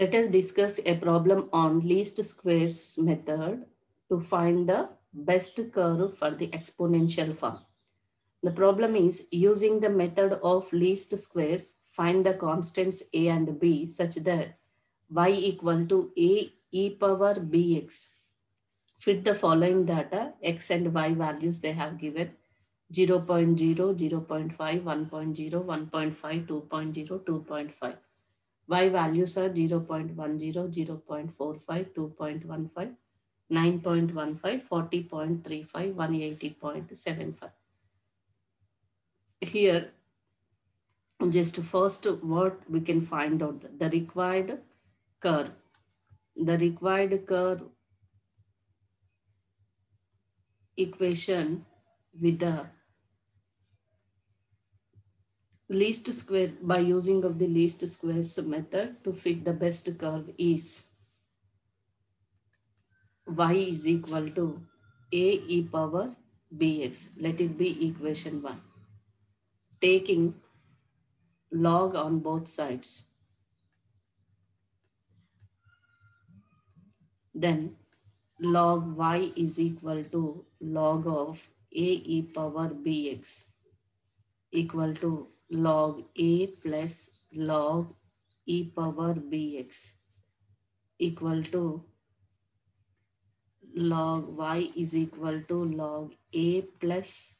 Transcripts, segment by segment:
Let us discuss a problem on least squares method to find the best curve for the exponential form. The problem is using the method of least squares, find the constants a and b such that y equal to a e power bx. Fit the following data, x and y values they have given 0, 0.0, 0 0.5, 1.0, 1.5, 2.0, 2.5. Y values are 0 0.10, 0 0.45, 2.15, 9.15, 40.35, 180.75. Here, just first what we can find out the required curve. The required curve equation with the least square by using of the least squares method to fit the best curve is y is equal to a e power bx. Let it be equation 1. Taking log on both sides. Then log y is equal to log of a e power bx equal to log a plus log e power bx equal to log y is equal to log a plus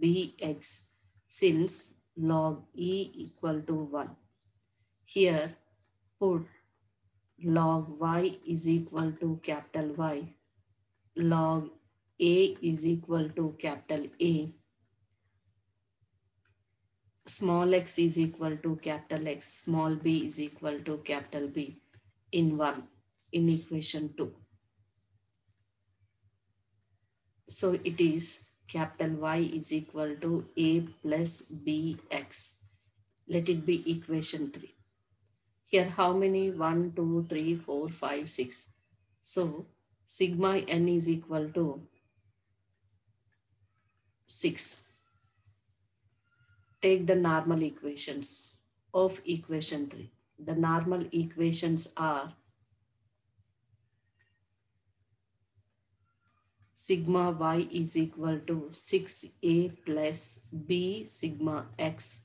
bx since log e equal to 1. Here put log y is equal to capital Y, log a is equal to capital A small x is equal to capital X, small b is equal to capital B in 1 in equation 2. So it is capital Y is equal to A plus BX. Let it be equation 3. Here how many? 1, 2, 3, 4, 5, 6. So sigma n is equal to 6 take the normal equations of equation 3. The normal equations are sigma y is equal to 6a plus b sigma x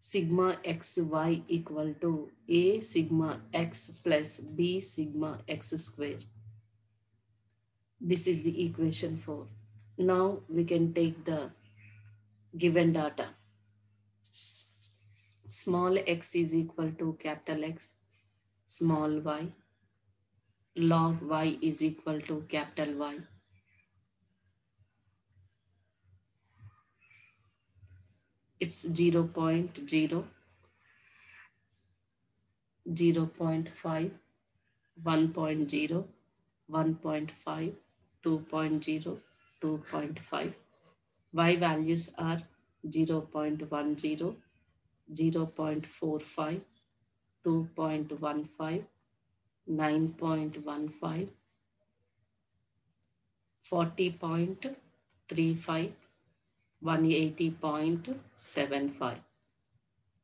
sigma xy equal to a sigma x plus b sigma x square. This is the equation 4. Now we can take the given data small x is equal to capital X, small y, log y is equal to capital Y. It's 0, 0.0, 0 0.5, 1.0, 1.5, 2.0, 2.5. Y values are 0 0.10, 0 0.45, 2.15, 9.15, 40.35, 180.75.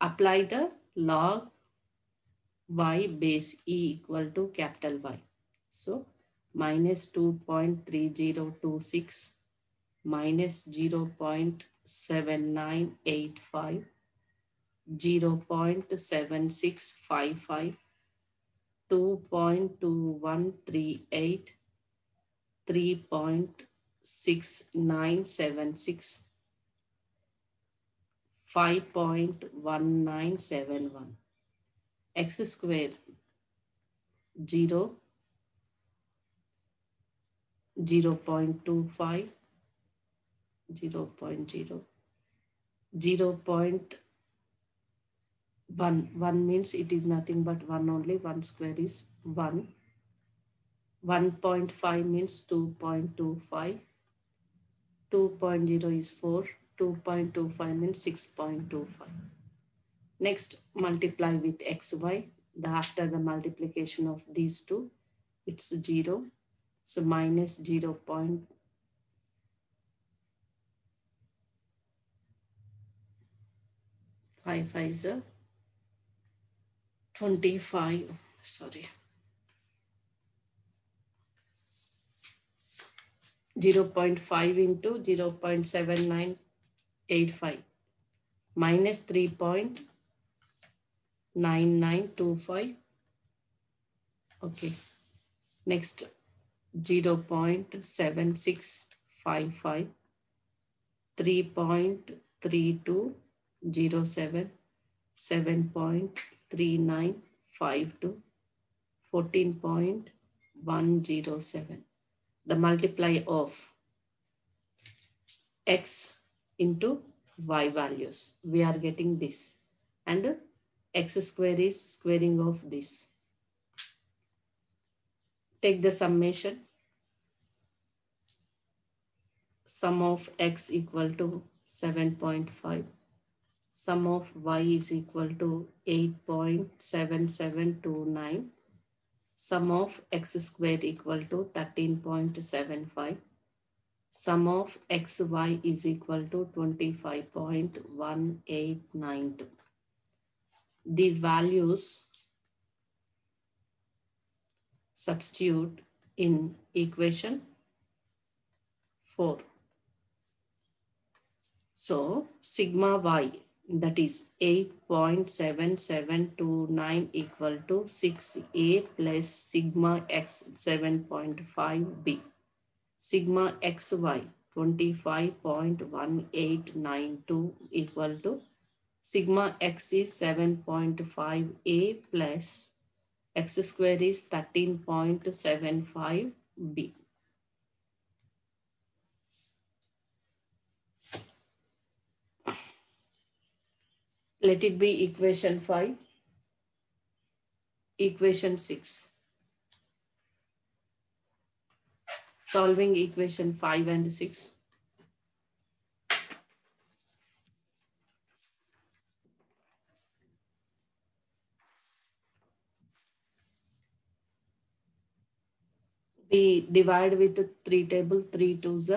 Apply the log y base e equal to capital Y. So minus 2.3026 minus 0.7985 0.7655, 2.2138, 3.6976, 5.1971. X square 0, 0 0.25, 0 0.0, 0 1 1 means it is nothing but 1 only 1 square is 1 1.5 means 2.25 2.0 is 4 2.25 means 6.25 next multiply with xy the after the multiplication of these two it's 0 so minus 0. 0.5 is 25 sorry. 0.5 into 0.7985 minus 3.9925. Okay. Next 0.7655, 3.3207, 7.3952, 14.107 the multiply of x into y values. We are getting this. And x square is squaring of this. Take the summation. Sum of x equal to 7.5. Sum of y is equal to 8.7729 sum of x square equal to 13.75. Sum of xy is equal to 25.1892. These values substitute in equation 4. So sigma y that is 8.7729 equal to 6a plus sigma x 7.5b. Sigma xy 25.1892 equal to sigma x is 7.5a plus x square is 13.75b. Let it be equation 5. Equation 6. Solving equation 5 and 6. We divide with 3 table, 3 twos,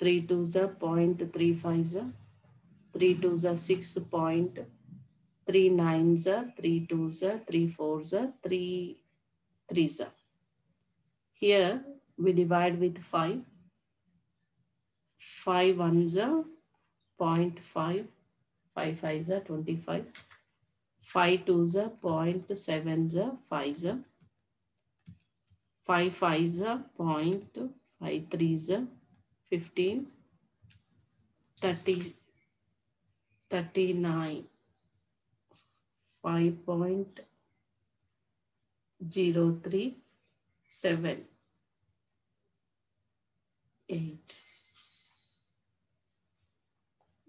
3 twos, 0.35 3 twos are 6 point, 3 nines are 3 twos are 3 fours are 3 threes are. Here we divide with 5. 5 ones are 0.5, 5 fives are 25. 5 twos are 0.7s are 5s are. 5 fives are 0.5 threes are 15. 30 39 5.037 8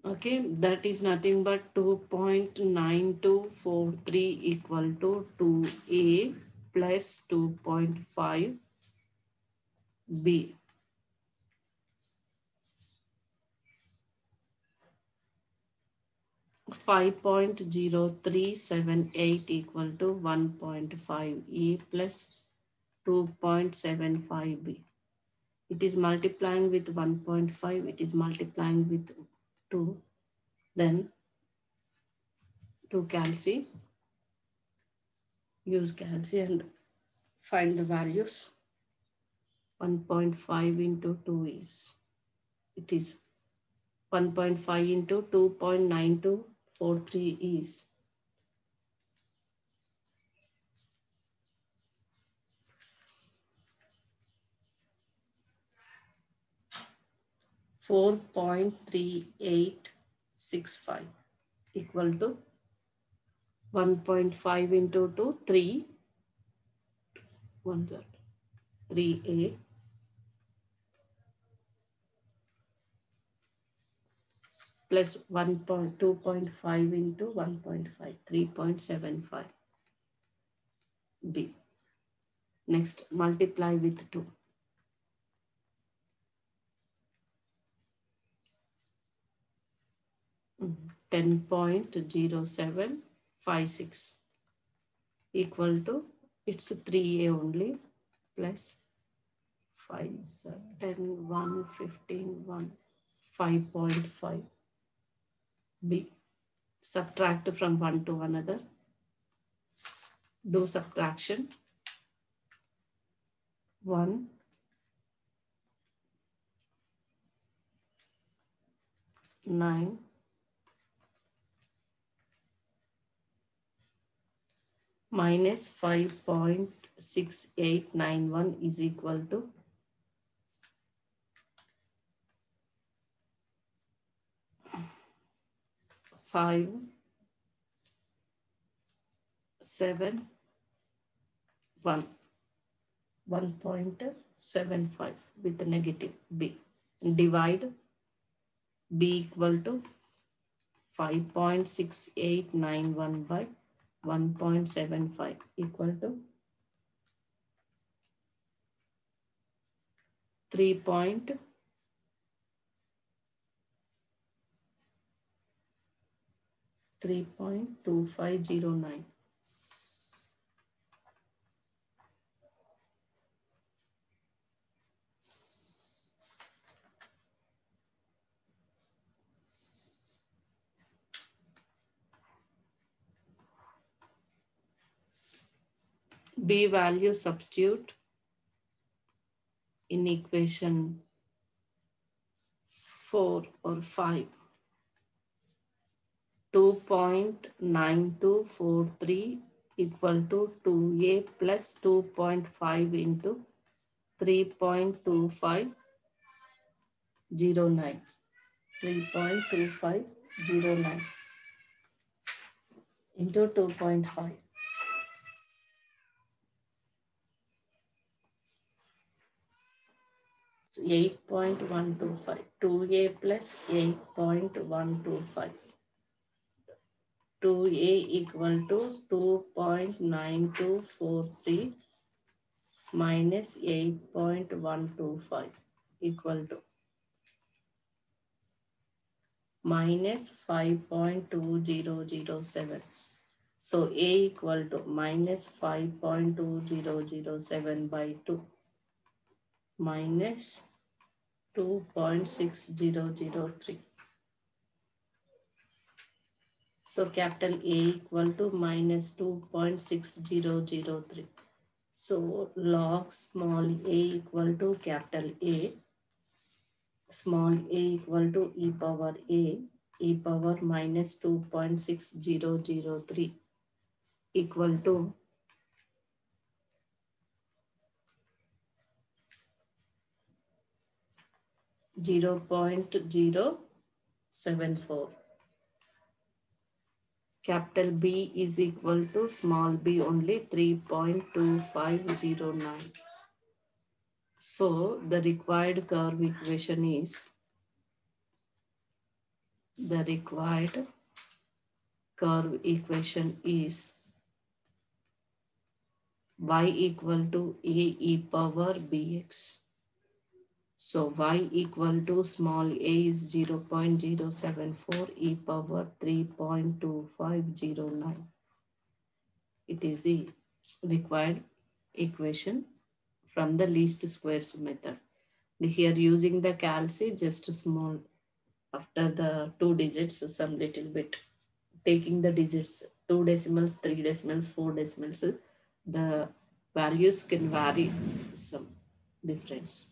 okay that is nothing but 2.9243 equal to 2a plus 2.5 5.0378 equal to 1.5 E plus 2.75 B. It is multiplying with 1.5, it is multiplying with 2. Then 2 calci. Use calci and find the values. 1.5 into 2 is, it is 1.5 into 2.92 three is. Four point three eight six five equal to one point five into two three one third three eight plus 1.2.5 into 1.5, 3.75 B. Next, multiply with 2. Mm-hmm. 10.0756 equal to, it's 3A only, plus 5, 10, 1, 15, 1, 5.5. B. Subtract from one to another. do subtraction. 1 9 minus 5.6891 is equal to 5 7 1 1.75 with the negative b divide b equal to 5.6891 by 1.75 equal to 3. Point Three point two five zero nine. B value substitute in equation 4 or 5. 2.9243 equal to 2a plus 2.5 into 3.2509. 3.2509 into 2.5. 8.125. 2a plus 8.125. 2a equal to 2.9243 minus 8.125 equal to minus 5.2007. So A equal to minus 5.2007 by 2 minus 2.6003. So capital A equal to minus 2.6003. So log small a equal to capital A, small a equal to e power a, e power minus 2.6003 equal to 0.074. Capital B is equal to small b only 3.2509. So the required curve equation is the required curve equation is y equal to a e power bx so y equal to small a is 0 0.074 e power 3.2509. It is the required equation from the least squares method. Here using the calci just small after the two digits some little bit taking the digits two decimals, three decimals, four decimals the values can vary some difference.